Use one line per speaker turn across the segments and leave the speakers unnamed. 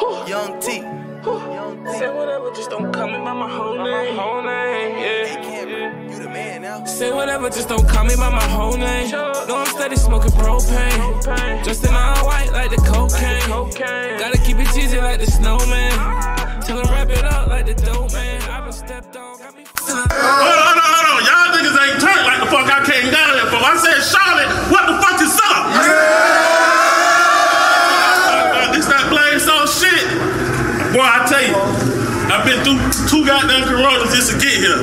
Young T.
Say whatever, just don't call me by my whole name. Whole name,
Hey,
yeah.
Cameron, you the man now.
Say whatever, just don't call me by my whole name. No, I'm steady smoking propane. Just in all white like the cocaine. Gotta keep it cheesy like the snowman. Till I wrap it up like the dope man. I've been stepped on, got me feeling.
Hold on, hold on, hold on. Y'all niggas ain't turned like the fuck I came down here for. I said, Charlotte, what the fuck is up? Uh, uh, this that blame song shit. Boy, I tell you, I've been through two goddamn coronas just to get here.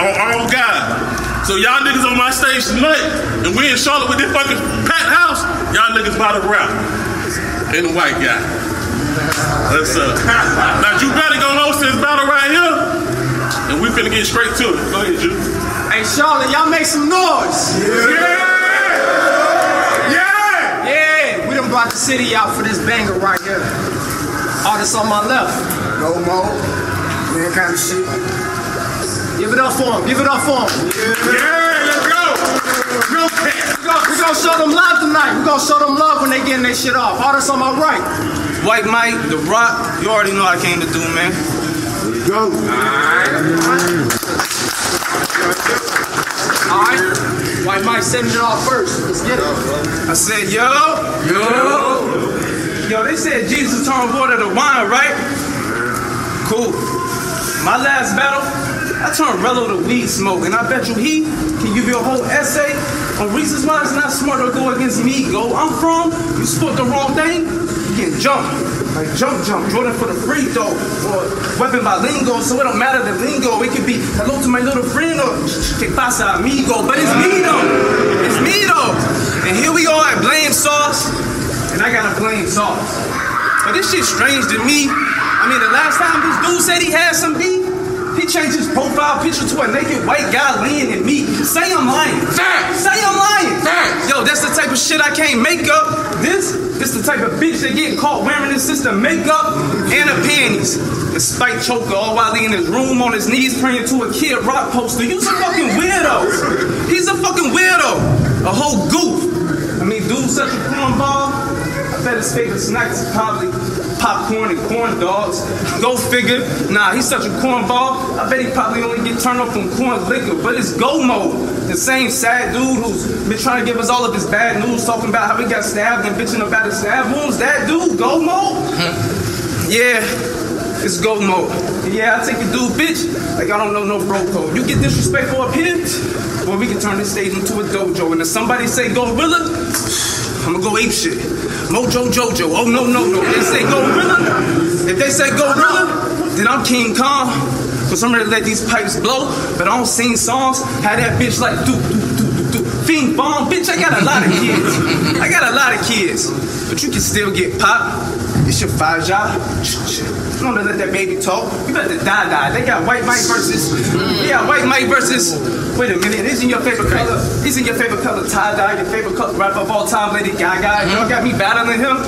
On all God. So y'all niggas on my stage tonight, and we in Charlotte with this fucking packed house, y'all niggas by the rap. And the white guy. That's up. Now, you better go host this battle right here. And we finna get straight to it. Go ahead, Ju.
Hey, Charlotte, y'all make some noise.
Yeah!
Yeah, we done brought the city out for this banger right here. Artist on my left.
No more. Man kind of shit.
Give it up for him. Give it up for him.
Yeah, let's go! Real cat.
We gonna, we gonna show them love tonight. We're gonna show them love when they getting their shit off. Artist on my right.
Wyte Mic, The Rock, you already know I came to do, man.
Go.
All right. Wyte Mic setting it off first. Let's get it.
I said, yo, yo, yo. They said Jesus turned water to wine, right? Cool. My last battle, I turned Rello to weed smoke, and I bet you he can give you a whole essay on reasons why it's not smart to go against me. Go, I'm from. You sport the wrong thing, you get jump. Like jump, jump, Jordan for the free throw, or weapon by lingo, so it don't matter the lingo. It could be hello to my little friend or que pasa amigo, but it's me though. It's me though. And here we are at Blame Sauce, and I gotta blame Sauce. But this shit strange to me. I mean, the last time this dude said he had some beef, he changed his profile picture to a naked white guy laying in me. Say I'm lying.
Facts.
Say I'm lying.
Facts.
Yo, that's the type of shit I can't make up. This, this the type of bitch that get caught wearing his sister makeup and her panties. Despite choker all while he in his room on his knees praying to a kid rock poster. You's a fucking weirdo. He's a fucking weirdo. A whole goof. I mean, dude's such a cornball. I bet his favorite snacks is probably popcorn and corn dogs. Go figure. Nah, he's such a cornball. I bet he probably only get turned off from corn liquor. But it's Gomode. The same sad dude who's been trying to give us all of his bad news, talking about how he got stabbed and bitching about his stab wounds. That dude, Gomode. Hmm. Yeah, it's Gomode. Yeah, I take a dude, bitch, like I don't know no bro code. You get disrespectful up here, well, we can turn this stage into a dojo. And if somebody say gorilla, I'ma go ape shit. Mojo Jojo. Oh no no no. They say gorilla. If they say gorilla, then I'm King Kong. I'm ready to let these pipes blow, but I don't sing songs. Have that bitch like do do do do do. Fiend bomb, bitch. I got a lot of kids. I got a lot of kids, but you can still get popped. It's your five job. You don't let that baby talk. You better die, die. They got Wyte Mic versus. Yeah, Wyte Mic versus. Wait a minute. Isn't your favorite color? Isn't your favorite color tie dye? Your favorite color rapper of all time, Lady Gaga? Mm-hmm. Y'all got me battling him.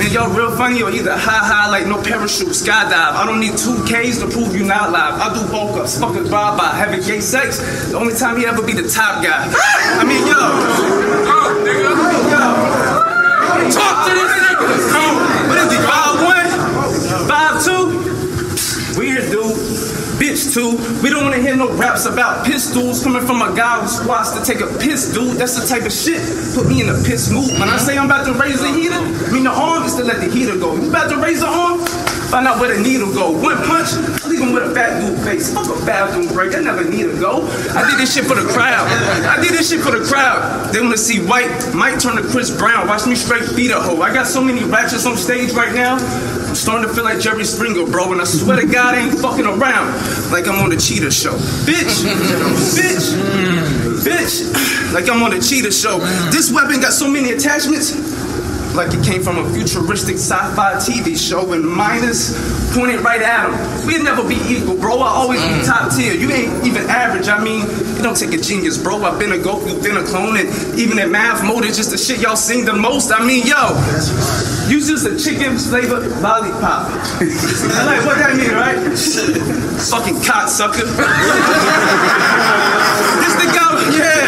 Man, y'all real funny or either ha-ha like no parachute, skydive. I don't need two Ks to prove you not live. I do bulk ups, fuck a drive by, having gay sex. The only time he ever be the top guy. I mean, yo, yo, talk to this nigga. What is he? Five one, five two. We don't wanna hear no raps about pistols coming from a guy who squats to take a piss, dude. That's the type of shit put me in a piss mood. When I say I'm about to raise the heater, I mean the arm is to let the heater go. You about to raise the arm? Find out where the needle go. One punch, leave him with a fat dude face. Fuck a bathroom break. That never need to go. I did this shit for the crowd. I did this shit for the crowd. They wanna see white. Mike turn to Chris Brown. Watch me straight beat a hoe. I got so many ratchets on stage right now. I'm starting to feel like Jerry Springer, bro. And I swear to God, I ain't fucking around like I'm on the Cheetah Show. Bitch, bitch, bitch, like I'm on the Cheetah Show. This weapon got so many attachments. Like it came from a futuristic sci-fi TV show and minus pointed right at him. We'd never be equal, bro. I always be mm. top tier. You ain't even average. I mean, it don't take a genius, bro. I've been a goat, you've been a clone, and even at math mode, it's just the shit y'all sing the most. I mean, yo, you just a chicken flavored lollipop. I like what that mean, right? Fucking cocksucker. this the guy, yeah.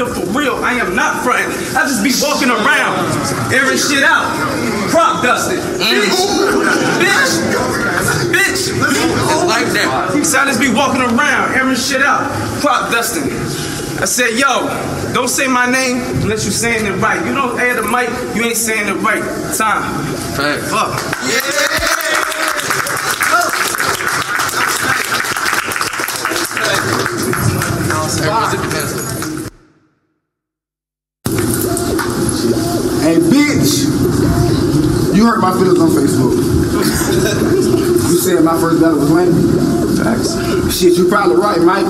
Steel in your grill for real. I am not fronting. I just be walking around, airing shit out, crop dusting. Mm. Bitch, bitch, bitch.
It's like that.
So I just be walking around, airing shit out, crop dusting. I said, yo, don't say my name unless you're saying it right. You don't add the mic, you ain't saying it right. Time.
Fact.
Fuck.
Shit, you probably right, Mike.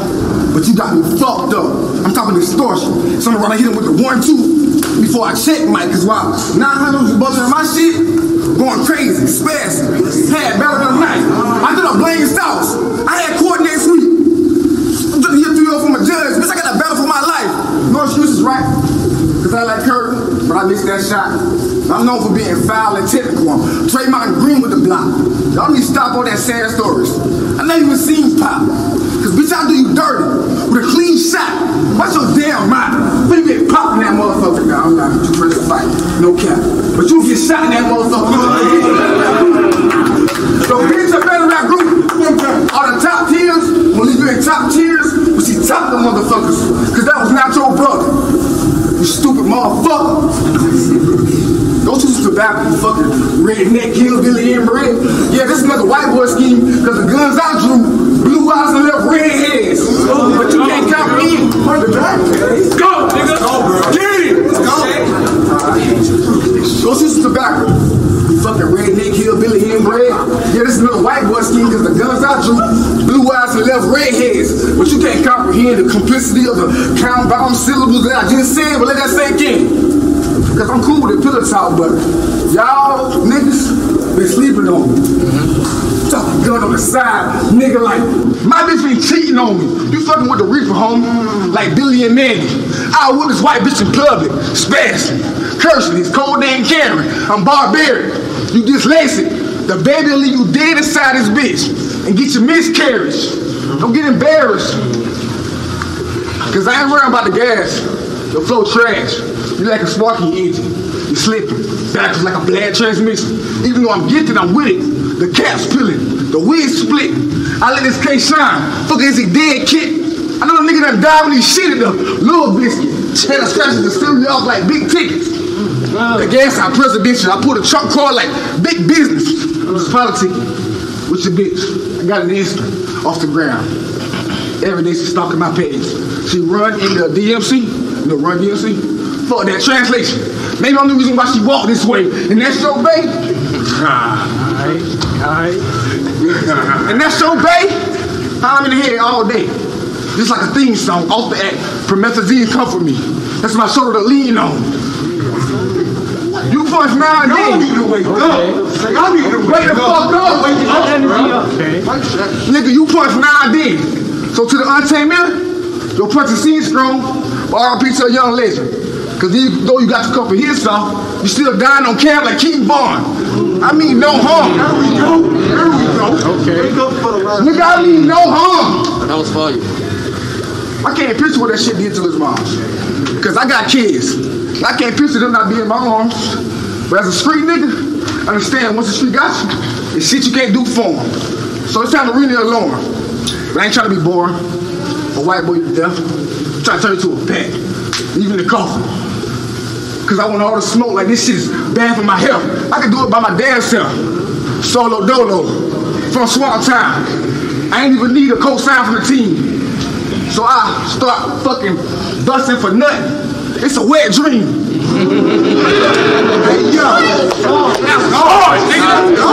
But you got me fucked up. I'm talking extortion. Someone when I hit him with the one, two, before I check Mike, cause while 900 was busting my shit, going crazy, spazzing. Had of the night. I did a Blaine Styles. I had court next week. I'm just here 3 from a judge. Bitch, I got a battle for my life. No excuses, right? Cause I like Curry, but I missed that shot. I'm known for being foul and technical. Trademark green with the block. Y'all need to stop all that sad stories. I never even seen pop. Cause bitch, I do you dirty with a clean shot. What's your damn you get popped in that motherfucker now, I'm not too ready to fight. No cap. But you get shot in that motherfucker. Oh, so bitch, a better rap group. All the top tiers, when you in top tiers, but she top the motherfuckers. You stupid motherfucker. Don't you tobacco, you fucking redneck hillbilly inbred. Yeah, this is another white boy scheme, cause the guns I drew, blue eyes and left red heads. But you can't count me in. Go, nigga. Go, bro. Get it. Let's go. Don't use tobacco. You fucking redneck hillbilly inbred. Yeah, this is another white boy scheme, cause the guns I drew, blue eyes and left red heads. But you can't comprehend the complicity of the compound syllables that I just said, but let that sink in. Cause I'm cool with the pillow talk, but y'all niggas been sleeping on me. Talking gun on the side, nigga like my bitch been cheating on me. You fucking with the reaper, homie, like Billy and Mandy. I with this white bitch in public, spazzing, cursing, his cold name Karen. I'm barbaric. You dyslexic. The baby will leave you dead inside this bitch and get your miscarriage. Don't get embarrassed. Cause I ain't worrying about the gas. Your flow trash. You like a sparky engine. You slipping. Backwards like a bad transmission. Even though I'm gifted, I'm with it. The cap's peeling. The wig split. I let this case shine. Fuck is he dead kid? I know the nigga that died when he shit at the little biscuit. Had a scratch the stereo off like big tickets. The gas out presidential. I put a truck car like big business. It's politics. With your bitch. I got an instant off the ground. Every day she stalking my page. She run in the DMC. Know, run DMC. Fuck that translation. Maybe I'm the reason why she walked this way. And that's your bae. Alright, alright. And that's your bae. I'm in the head all day. Just like a theme song off the act. Promethazine comfort me. That's my shoulder to lean on. You punch now and then. You wake up. I need to wake the fuck up. Wake up. Okay. Nigga, you punch now and then. So to the untamed mirror, your punch is seen strong, but RP to a young legend. Cause even though you got to cover his stuff, you still dying on camp like Keaton Vaughn. I mean no harm. There we go. There we go. Okay. Nigga, I mean no harm.
That was for you.
I can't picture what that shit did to his mom. Cause I got kids. I can't picture them not being in my arms. But as a street nigga, understand once the street got you, it's shit you can't do for them. So it's time to ring the alarm. I ain't trying to be boring. A white boy to death. I'm trying to turn into a pet. Even the coffin. Cause I want all the smoke like this shit is bad for my health. I can do it by my damn self. Solo dolo. From Swamp Town. I ain't even need a co-sign from the team. So I start fucking busting for nothing. It's a wet dream. hey, yo. That's hard, nigga.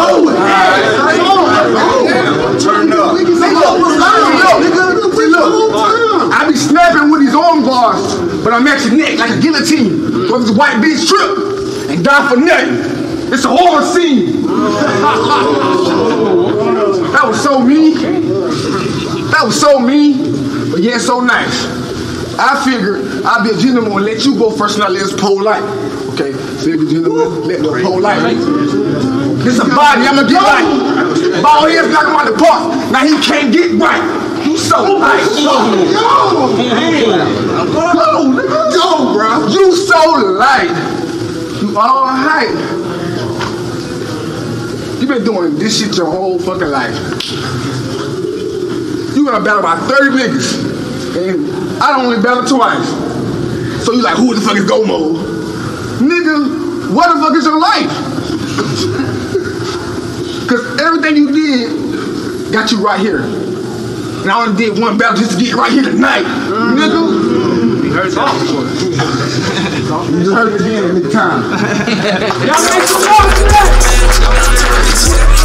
Turn up. Look, look. I be snapping with these arm bars, but I'm at your neck like a guillotine. What this white bitch trip and die for nothing. It's a horror scene. That was so mean. That was so mean, but yet so nice. I figured I'd be a gentleman and let you go first and I let us polite. Okay, so if a gentleman, let go polite. This a body, I'ma get right. Ball head's knock him out the park. Now he can't get right. You so light. Yo, yo, nigga. Yo, bro. You so light. You all hype. You been doing this shit your whole fucking life. You gonna battle about 30 niggas. And I only battle twice. So you like, who the fuck is Gomo? Nigga, what the fuck is your life? Cause everything you did got you right here. And I only did one battle just to get right here tonight. Nigga. You heard that before. you just heard it again in the time. Y'all make some noise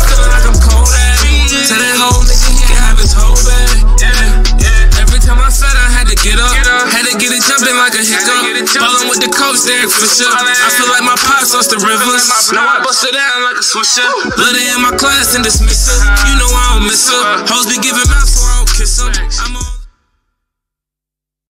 Staffordshire. I feel like my pops lost the rivers. Now I bust it down like a swisher. Let her in my class and dismiss her. You know I don't miss her. Hoes be giving mouth, so I don't kiss her.